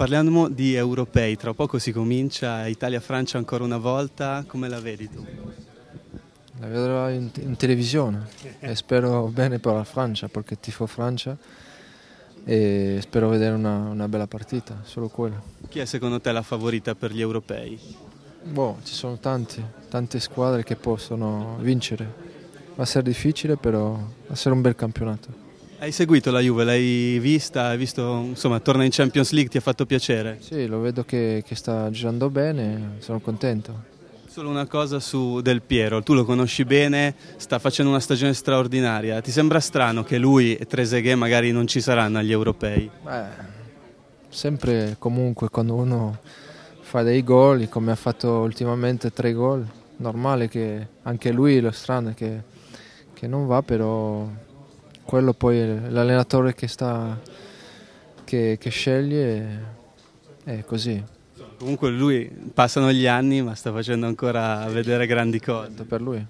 parliamo di europei, tra poco si comincia Italia-Francia ancora una volta, come la vedi tu? La vedrò in, in televisione e spero bene per la Francia perché tifo Francia e spero vedere una, una bella partita, solo quella. Chi è secondo te la favorita per gli europei? Boh, ci sono tanti, tante squadre che possono vincere. Va a essere difficile, però va a essere un bel campionato. Hai seguito la Juve, l'hai vista, hai visto, insomma, torna in Champions League, ti ha fatto piacere? Sì, lo vedo che, che sta girando bene, sono contento. Solo una cosa su Del Piero, tu lo conosci bene, sta facendo una stagione straordinaria. Ti sembra strano che lui e Trezeguet magari non ci saranno agli europei? Beh, sempre comunque quando uno fa dei gol, come ha fatto ultimamente tre gol, normale che anche lui lo strano è che, che non va, però quello poi è l'allenatore che, sta, che, che sceglie è così. Comunque lui passano gli anni ma sta facendo ancora vedere grandi cose. Per lui.